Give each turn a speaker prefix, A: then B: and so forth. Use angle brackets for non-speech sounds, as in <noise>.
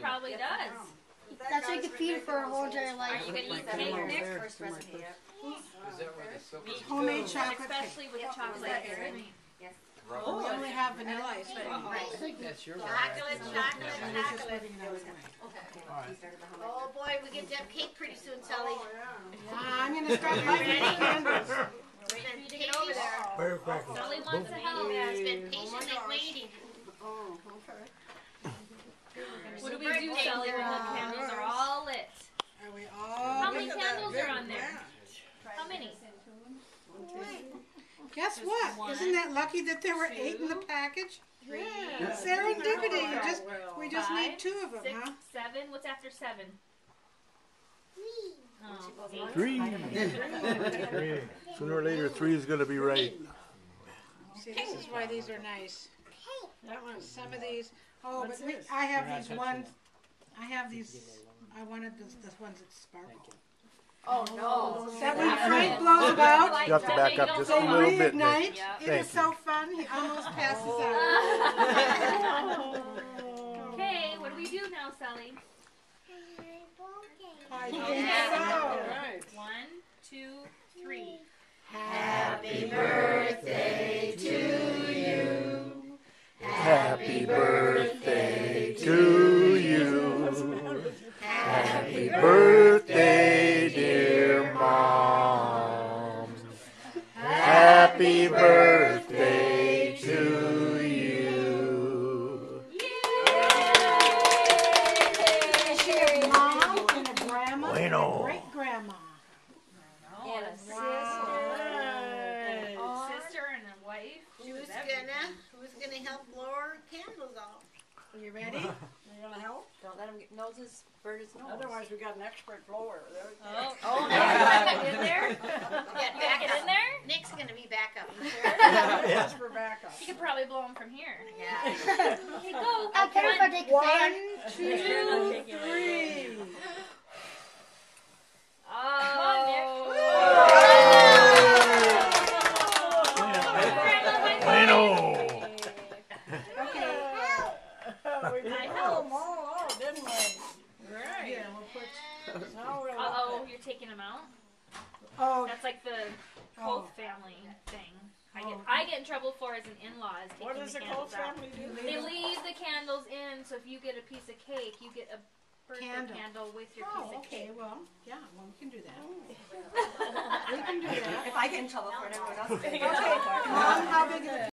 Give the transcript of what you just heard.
A: probably does.
B: That's what you can feed for a whole entire
A: Are you gonna eat cake
C: was
A: next?
C: their first recipe.
D: Is that where the silver?
E: Homemade chocolate cake.
A: Especially with chocolate.
C: Yes.
E: We oh, only have vanilla ice cream.
D: I think that's your.
F: Chocolate, chocolate,
E: And we're just
F: chocolate.
E: putting it on the way.
C: He started the homemade.
F: Oh boy, we get to have cake pretty soon, oh, Sally. <laughs>
E: I'm gonna start lighting the candles.
F: We've been patient over there.
D: Firecrackers.
A: Sully wants to help.
F: Has been patiently waiting.
A: What do we do, Sully, when the candles are all lit?
E: Are we all?
A: How many candles are on there? How many?
E: Guess what? Isn't that lucky that there were eight in the package? three Serendipity. You just we just need two of them,
A: Six,
E: huh?
A: seven. What's after seven? Oh, eight.
G: Three. Three. Sooner or later, three is going to be right.
E: See, this is why these are nice. That one, some of these. Oh, but we, I have these ones. I have these. I wanted this, this ones that sparkle.
F: Oh no.
E: That when Frank blows about,
G: You have to back up just a
E: they
G: little bit, Nick.
E: reignite. It
G: Thank
E: is so fun. He almost passes out. <laughs>
A: Okay, what do we do now, Sally?
E: I think
A: Okay.
E: so.
A: One, two, three.
E: Happy
F: birthday to
E: you.
G: Happy birthday
E: grandma and a
G: Bueno.
E: great grandma.
A: And a sister. And a sister and a wife.
F: Who's gonna, who's gonna help lower candles out?
E: Are you ready? <laughs>
C: You gonna help? Don't let him get nose his bird his nose.
H: Otherwise, we got an expert blower. There we go.
A: Oh, oh, <laughs> get in there.
F: Get back
A: Get in there.
F: Nick's gonna be back up. <laughs>
H: Yes, for backup.
A: You could probably blow them from here.
F: Yeah.
A: Okay, go.
B: I care if I take a
E: One, two, three.
A: Oh.
G: Bueno.
E: Okay.
H: we
A: I
H: put
A: helped.
H: them all out, didn't we? Right.
E: Here, we'll put.
A: Uh oh, you're taking them out.
E: Oh,
A: That's like the
E: Oh.
A: Family thing. I get I get in trouble for as an in-law is taking
H: What does
A: the
H: the
A: candles
H: Colt
A: out.
H: family do?
A: They leave the candles in, so if you get a piece of cake, you get a birthday
E: Candle.
A: candle, with your
E: oh,
A: piece of
E: okay.
A: cake.
E: Well, yeah. Well, we can do that. We can do that.
C: If I get in trouble for it, everyone else. <laughs>
E: Okay. Mom, how big is the